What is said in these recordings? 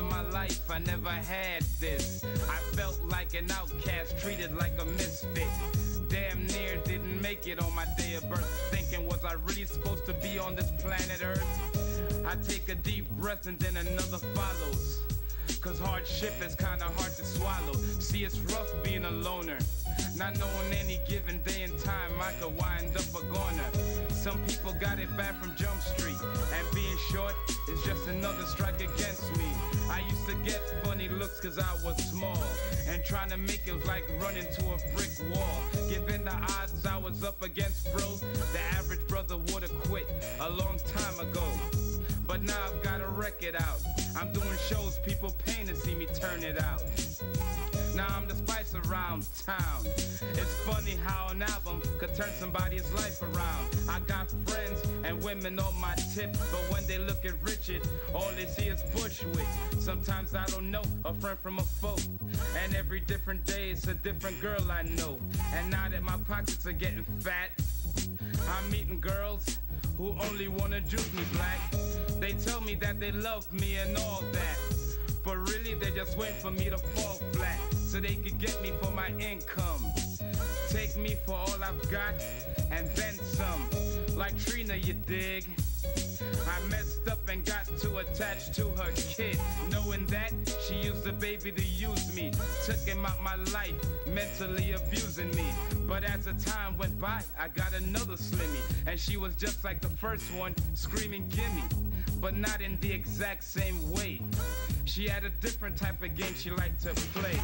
of my life I never had this. I felt like an outcast, treated like a misfit. Damn near didn't make it on my day of birth. Thinking, was I really supposed to be on this planet Earth? I take a deep breath and then another follows. Cause hardship is kinda hard to swallow. See, it's rough being a loner. Not knowing any given day and time I could wind up a goner. Some people got it bad from Jump Street, and being short is just another strike against me. I used to get funny looks cause I was small, and trying to make it was like running to a brick wall. Given the odds I was up against, bro, the average brother would've quit a long time ago. But now I've got a record out. I'm doing shows, people paying to see me turn it out. Around town. It's funny how an album could turn somebody's life around. I got friends and women on my tip, but when they look at Richard, all they see is Bushwick. Sometimes I don't know a friend from a foe, and every different day it's a different girl I know. And now that my pockets are getting fat, I'm meeting girls who only wanna juke me black. They tell me that they love me and all that. But really, they just wait for me to fall flat so they could get me for my income. Take me for all I've got and then some. Like Trina, you dig? I messed up and got too attached to her kid. Knowing that she used the baby to use me. Took him out my life, mentally abusing me. But as the time went by, I got another Slimmy. And she was just like the first one, screaming, gimme. But not in the exact same way. She had a different type of game she liked to play.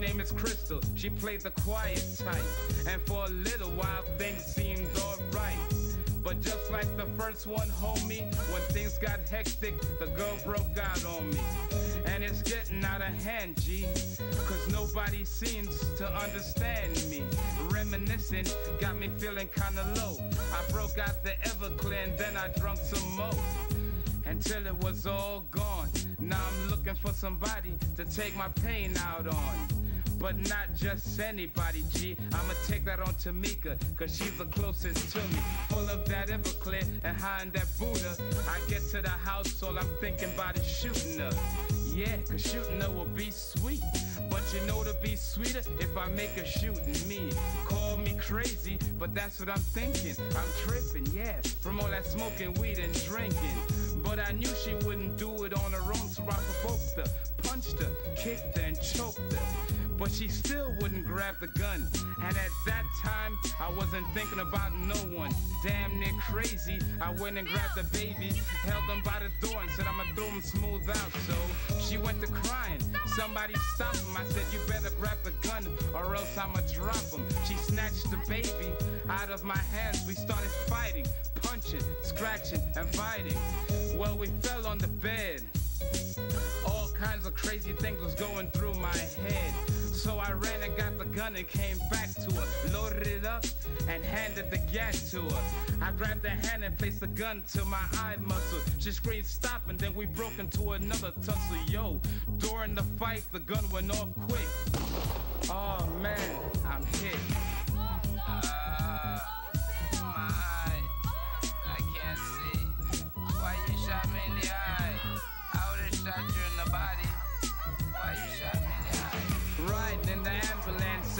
Name is Crystal, she played the quiet type. And for a little while, things seemed alright. But just like the first one, homie, when things got hectic, the girl broke out on me. And it's getting out of hand, G. Cause nobody seems to understand me. Reminiscing got me feeling kinda low. I broke out the Everclear and then I drunk some more. Until it was all gone. Now I'm looking for somebody to take my pain out on. But not just anybody, G. I'ma take that on Tamika, cause she's the closest to me. Full of that Everclear and high in that Buddha. I get to the house, all I'm thinking about is shooting her. Yeah, cause shooting her will be sweet. But you know to be sweeter if I make her shooting me. Call me crazy, but that's what I'm thinking. I'm tripping, yeah, from all that smoking weed and drinking. But I knew she wouldn't do it on her own, so I provoked her, punched her, kicked her, and choked her. But she still wouldn't grab the gun. And at that time, I wasn't thinking about no one. Damn near crazy, I went and grabbed the baby, held him by the door, and said I'ma throw him smooth out. So she went to crying. Somebody stop him. I said, You better grab the gun, or else I'ma drop him. She snatched the baby out of my hands. We started fighting, punching, scratching, and fighting. Well, we fell on the bed. All kinds of crazy things was going through my head. So I ran and got the gun and came back to her. Loaded it up and handed the gas to her. I grabbed her hand and placed the gun to my eye muscle. She screamed stop and then we broke into another tussle. Yo, during the fight, the gun went off quick. Oh man, I'm hit.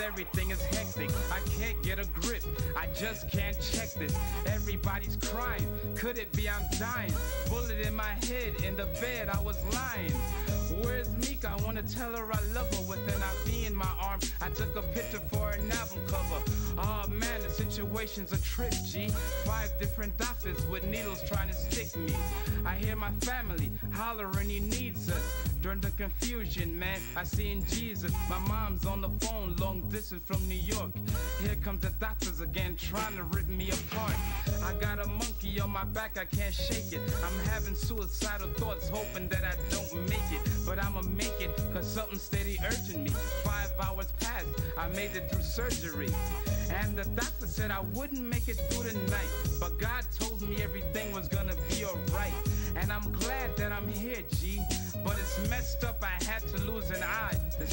Everything is hectic. I can't get a grip, I just can't check this. Everybody's crying, could it be I'm dying? Bullet in my head, in the bed, I was lying. Where's Meek? I wanna tell her I love her with an IV in my arm. I took a picture for an album cover. Oh man, the situation's a trip, G. Five different doctors with needles trying to stick me. I hear my family hollering, he needs us. During the confusion, man, I seen Jesus. My mom's on the phone, long distance from New York. Here comes the doctors again, trying to rip me apart. I got a monkey on my back, I can't shake it. I'm having suicidal thoughts, hoping that I don't make it. But I'ma make it, cause something's steady urging me. Five hours passed, I made it through surgery. And the doctor said I wouldn't make it through the night. But God told me everything was gonna be alright. And I'm glad that I'm here, G. But it's messed up, I had to lose an eye to